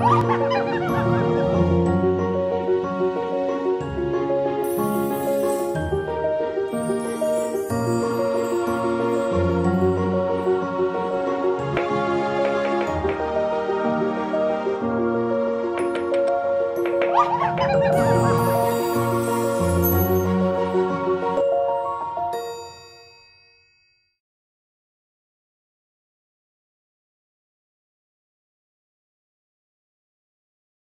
Ha ha ha!